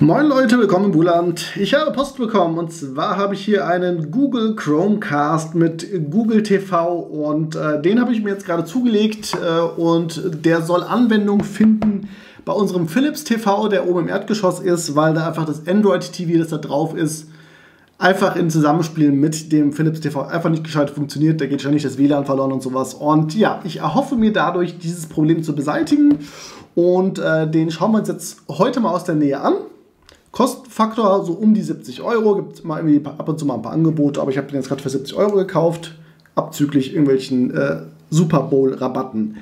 Moin Leute, willkommen im Buland. Ich habe Post bekommen und zwar habe ich hier einen Google Chromecast mit Google TV und äh, den habe ich mir jetzt gerade zugelegt äh, und der soll Anwendung finden bei unserem Philips TV, der oben im Erdgeschoss ist, weil da einfach das Android TV, das da drauf ist, einfach im Zusammenspiel mit dem Philips TV einfach nicht gescheit funktioniert. Da geht ständig das WLAN verloren und sowas. Und ja, ich erhoffe mir dadurch, dieses Problem zu beseitigen. Und äh, den schauen wir uns jetzt heute mal aus der Nähe an. Kostenfaktor so um die 70 Euro. Gibt mal irgendwie ab und zu mal ein paar Angebote, aber ich habe den jetzt gerade für 70 Euro gekauft, abzüglich irgendwelchen äh, Super Bowl-Rabatten.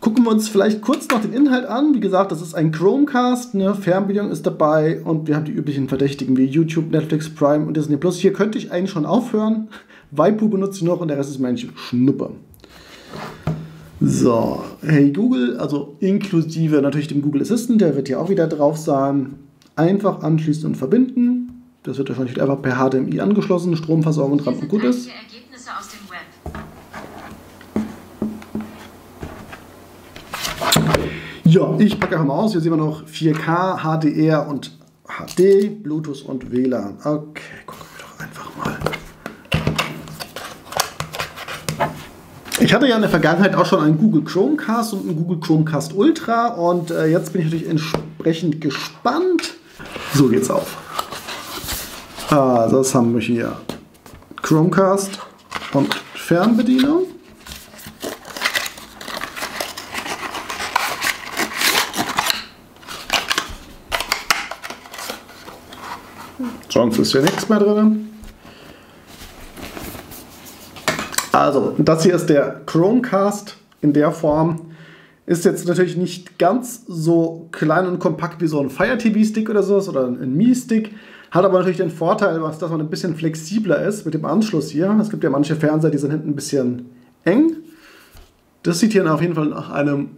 Gucken wir uns vielleicht kurz noch den Inhalt an. Wie gesagt, das ist ein Chromecast, eine Fernbedienung ist dabei und wir haben die üblichen Verdächtigen wie YouTube, Netflix, Prime und Disney Plus. Hier könnte ich eigentlich schon aufhören. Waipu benutze ich noch und der Rest ist eigentlich Schnuppe. So, hey Google, also inklusive natürlich dem Google Assistant, der wird hier auch wieder drauf sein. Einfach anschließen und verbinden. Das wird wahrscheinlich einfach per HDMI angeschlossen, Stromversorgung dran und gut ist. Ja, ich packe einfach mal aus. Hier sehen wir noch 4K, HDR und HD, Bluetooth und WLAN. Okay, gucken Ich hatte ja in der Vergangenheit auch schon einen Google Chromecast und einen Google Chromecast Ultra und äh, jetzt bin ich natürlich entsprechend gespannt. So geht's auf. Also das haben wir hier. Chromecast und Fernbedienung. Sonst ist hier nichts mehr drin. Also, das hier ist der Chromecast in der Form. Ist jetzt natürlich nicht ganz so klein und kompakt wie so ein Fire TV Stick oder sowas oder ein Mi Stick. Hat aber natürlich den Vorteil, dass man ein bisschen flexibler ist mit dem Anschluss hier. Es gibt ja manche Fernseher, die sind hinten ein bisschen eng. Das sieht hier auf jeden Fall nach einem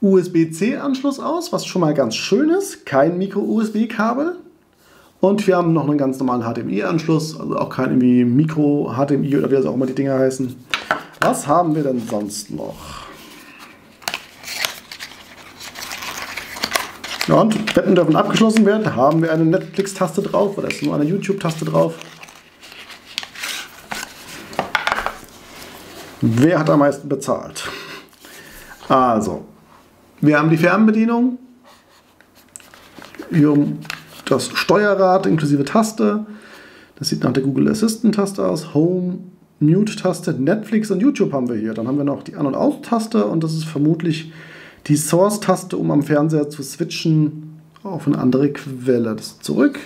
USB-C-Anschluss aus, was schon mal ganz schön ist. Kein Micro-USB-Kabel. Und wir haben noch einen ganz normalen HDMI-Anschluss, also auch kein irgendwie Micro-HDMI oder wie das auch immer die Dinger heißen. Was haben wir denn sonst noch? Und Betten dürfen abgeschlossen werden. Haben wir eine Netflix-Taste drauf oder ist nur eine YouTube-Taste drauf? Wer hat am meisten bezahlt? Also, wir haben die Fernbedienung. Hier das Steuerrad inklusive Taste. Das sieht nach der Google Assistant-Taste aus. Home, Mute-Taste, Netflix und YouTube haben wir hier. Dann haben wir noch die An- und Aus-Taste und das ist vermutlich die Source-Taste, um am Fernseher zu switchen auf eine andere Quelle. Das ist zurück.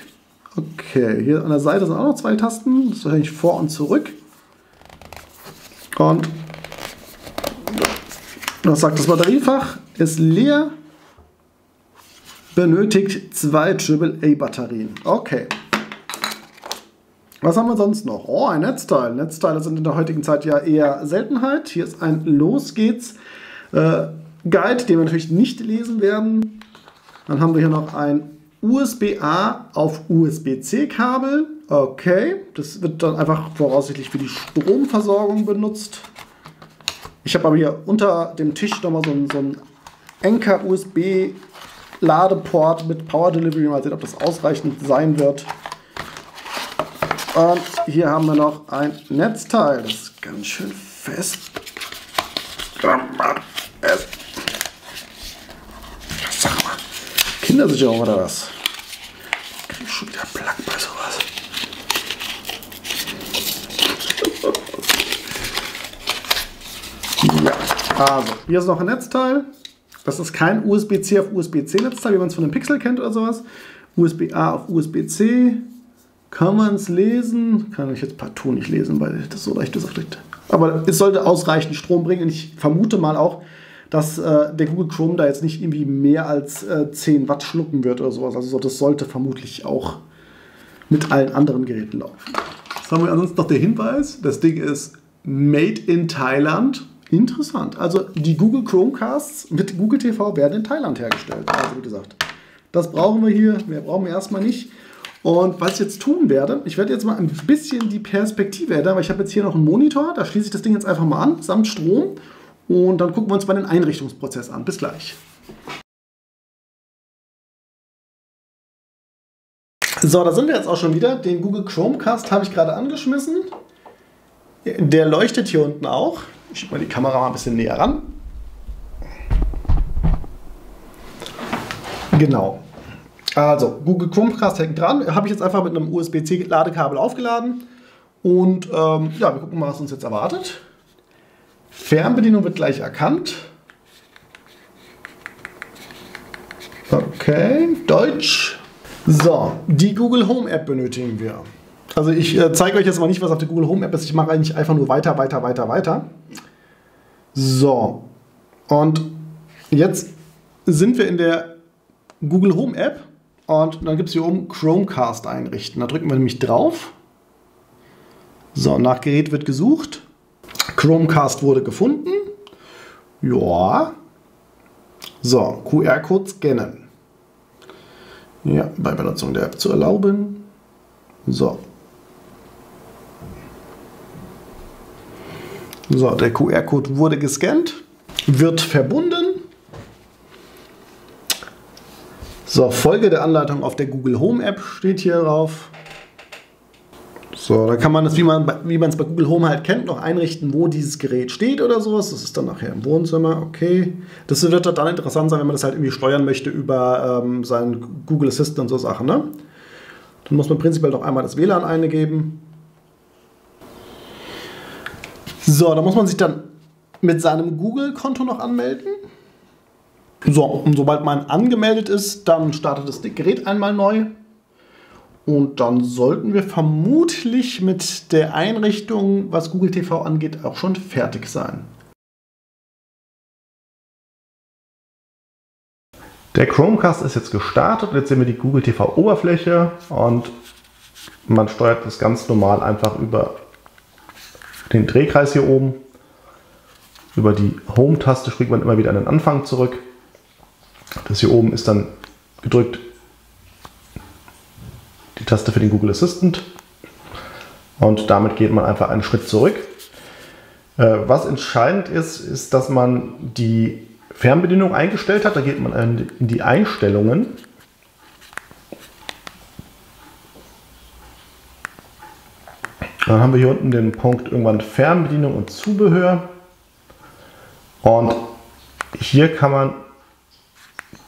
Okay, hier an der Seite sind auch noch zwei Tasten. Das ist wahrscheinlich vor und zurück. Und was sagt das Batteriefach? Ist leer benötigt zwei AAA-Batterien. Okay. Was haben wir sonst noch? Oh, ein Netzteil. Netzteile sind in der heutigen Zeit ja eher Seltenheit. Hier ist ein Los geht's äh, Guide, den wir natürlich nicht lesen werden. Dann haben wir hier noch ein USB-A auf USB-C-Kabel. Okay, das wird dann einfach voraussichtlich für die Stromversorgung benutzt. Ich habe aber hier unter dem Tisch nochmal so ein, so ein Anker-USB Ladeport mit Power Delivery. Mal sehen, ob das ausreichend sein wird. Und hier haben wir noch ein Netzteil. Das ist ganz schön fest. Sag mal. Kindersicherung oder was? Krieg schon wieder Plack bei sowas. ja, also, hier ist noch ein Netzteil. Das ist kein USB-C auf USB-C-Netzteil, wie man es von dem Pixel kennt oder sowas. USB-A auf USB-C. Kann man es lesen? Kann ich jetzt partout nicht lesen, weil das so leicht ist. Aber es sollte ausreichend Strom bringen. Und ich vermute mal auch, dass äh, der Google Chrome da jetzt nicht irgendwie mehr als äh, 10 Watt schlucken wird oder sowas. Also das sollte vermutlich auch mit allen anderen Geräten laufen. Was haben wir ansonsten noch der Hinweis? Das Ding ist made in Thailand Interessant. Also die Google Chromecasts mit Google TV werden in Thailand hergestellt. Also wie gesagt, das brauchen wir hier. Mehr brauchen wir erstmal nicht. Und was ich jetzt tun werde, ich werde jetzt mal ein bisschen die Perspektive ändern, weil ich habe jetzt hier noch einen Monitor, da schließe ich das Ding jetzt einfach mal an, samt Strom. Und dann gucken wir uns mal den Einrichtungsprozess an. Bis gleich. So, da sind wir jetzt auch schon wieder. Den Google Chromecast habe ich gerade angeschmissen. Der leuchtet hier unten auch. Ich schiebe mal die Kamera mal ein bisschen näher ran. Genau. Also, Google Chromecast hängt dran. Habe ich jetzt einfach mit einem USB-C-Ladekabel aufgeladen. Und ähm, ja, wir gucken mal, was uns jetzt erwartet. Fernbedienung wird gleich erkannt. Okay, Deutsch. So, die Google Home App benötigen wir. Also ich äh, zeige euch jetzt mal nicht, was auf der Google Home App ist. Ich mache eigentlich einfach nur weiter, weiter, weiter, weiter. So, und jetzt sind wir in der Google Home App und dann gibt es hier oben Chromecast einrichten. Da drücken wir nämlich drauf. So, nach Gerät wird gesucht. Chromecast wurde gefunden. Ja. So, QR-Code scannen. Ja, bei Benutzung der App zu erlauben. So. So, der QR-Code wurde gescannt, wird verbunden. So, Folge der Anleitung auf der Google Home App steht hier drauf. So, da kann man das, wie man wie es bei Google Home halt kennt, noch einrichten, wo dieses Gerät steht oder sowas. Das ist dann nachher im Wohnzimmer, okay. Das wird dann interessant sein, wenn man das halt irgendwie steuern möchte über ähm, seinen Google Assistant und so Sachen, ne? Dann muss man prinzipiell doch einmal das WLAN eingeben. So, da muss man sich dann mit seinem Google-Konto noch anmelden. So, und sobald man angemeldet ist, dann startet das Gerät einmal neu. Und dann sollten wir vermutlich mit der Einrichtung, was Google TV angeht, auch schon fertig sein. Der Chromecast ist jetzt gestartet. Jetzt sehen wir die Google TV Oberfläche und man steuert das ganz normal einfach über den Drehkreis hier oben. Über die Home-Taste springt man immer wieder an den Anfang zurück. Das hier oben ist dann gedrückt die Taste für den Google Assistant. Und damit geht man einfach einen Schritt zurück. Äh, was entscheidend ist, ist, dass man die Fernbedienung eingestellt hat. Da geht man in die Einstellungen. Dann haben wir hier unten den Punkt irgendwann Fernbedienung und Zubehör. Und hier kann man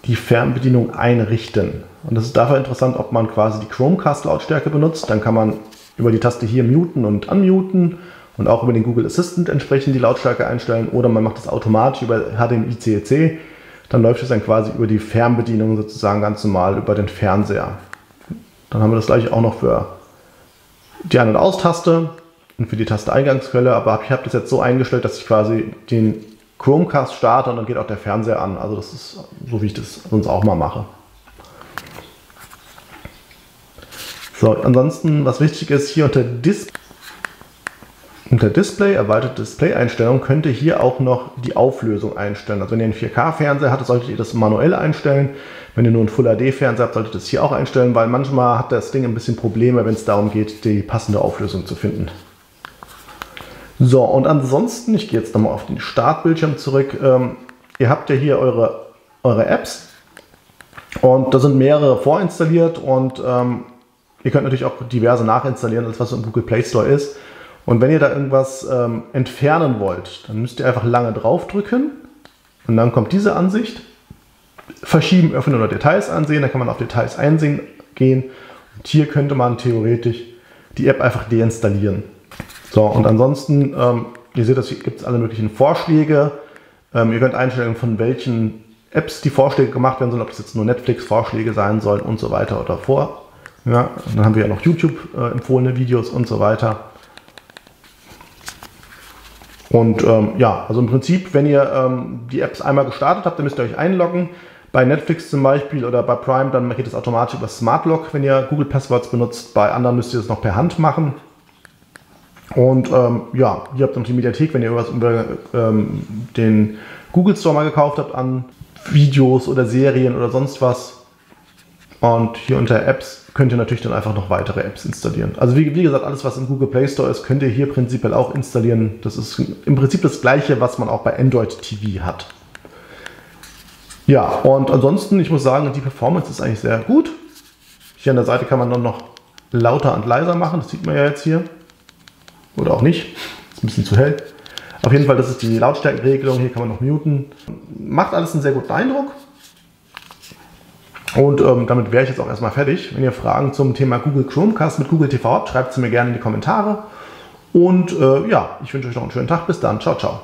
die Fernbedienung einrichten. Und das ist dafür interessant, ob man quasi die Chromecast-Lautstärke benutzt. Dann kann man über die Taste hier muten und unmuten und auch über den Google Assistant entsprechend die Lautstärke einstellen. Oder man macht das automatisch über HDMI CEC. Dann läuft es dann quasi über die Fernbedienung sozusagen ganz normal über den Fernseher. Dann haben wir das gleiche auch noch für die Ein- und Aus-Taste und für die Taste Eingangsquelle. Aber ich habe das jetzt so eingestellt, dass ich quasi den Chromecast starte und dann geht auch der Fernseher an. Also das ist so, wie ich das sonst auch mal mache. So, ansonsten, was wichtig ist, hier unter, Dis unter Display, erweiterte Display-Einstellung, könnt ihr hier auch noch die Auflösung einstellen. Also wenn ihr einen 4K-Fernseher habt, solltet ihr das manuell einstellen. Wenn ihr nur einen Full-HD-Fernseher habt, solltet ihr das hier auch einstellen, weil manchmal hat das Ding ein bisschen Probleme, wenn es darum geht, die passende Auflösung zu finden. So, und ansonsten, ich gehe jetzt nochmal auf den Startbildschirm zurück. Ähm, ihr habt ja hier eure, eure Apps und da sind mehrere vorinstalliert und ähm, ihr könnt natürlich auch diverse nachinstallieren, als was im Google Play Store ist. Und wenn ihr da irgendwas ähm, entfernen wollt, dann müsst ihr einfach lange draufdrücken und dann kommt diese Ansicht. Verschieben, öffnen oder Details ansehen, da kann man auf Details einsehen gehen. Und hier könnte man theoretisch die App einfach deinstallieren. So, und ansonsten, ähm, ihr seht, es gibt alle möglichen Vorschläge. Ähm, ihr könnt einstellen, von welchen Apps die Vorschläge gemacht werden sollen, ob es jetzt nur Netflix-Vorschläge sein sollen und so weiter oder vor. Ja, dann haben wir ja noch YouTube äh, Videos und so weiter. Und ähm, ja, also im Prinzip, wenn ihr ähm, die Apps einmal gestartet habt, dann müsst ihr euch einloggen. Bei Netflix zum Beispiel oder bei Prime, dann geht es automatisch über Smart Lock, wenn ihr Google Passwords benutzt. Bei anderen müsst ihr das noch per Hand machen. Und ähm, ja, ihr habt noch die Mediathek, wenn ihr irgendwas über ähm, den Google Store mal gekauft habt an Videos oder Serien oder sonst was. Und hier unter Apps könnt ihr natürlich dann einfach noch weitere Apps installieren. Also wie, wie, gesagt, alles, was im Google Play Store ist, könnt ihr hier prinzipiell auch installieren. Das ist im Prinzip das gleiche, was man auch bei Android TV hat. Ja, und ansonsten, ich muss sagen, die Performance ist eigentlich sehr gut. Hier an der Seite kann man dann noch lauter und leiser machen. Das sieht man ja jetzt hier. Oder auch nicht. Ist ein bisschen zu hell. Auf jeden Fall, das ist die Lautstärkenregelung. Hier kann man noch muten. Macht alles einen sehr guten Eindruck. Und ähm, damit wäre ich jetzt auch erstmal fertig. Wenn ihr Fragen zum Thema Google Chromecast mit Google TV habt, schreibt sie mir gerne in die Kommentare. Und äh, ja, ich wünsche euch noch einen schönen Tag. Bis dann. Ciao, ciao.